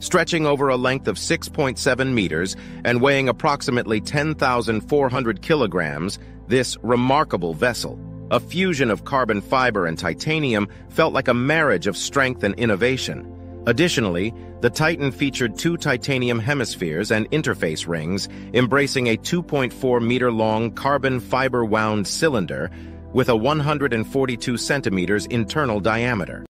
Stretching over a length of 6.7 meters and weighing approximately 10,400 kilograms, this remarkable vessel, a fusion of carbon fiber and titanium, felt like a marriage of strength and innovation. Additionally, the Titan featured two titanium hemispheres and interface rings, embracing a 2.4-meter-long carbon fiber-wound cylinder with a 142 centimeters internal diameter.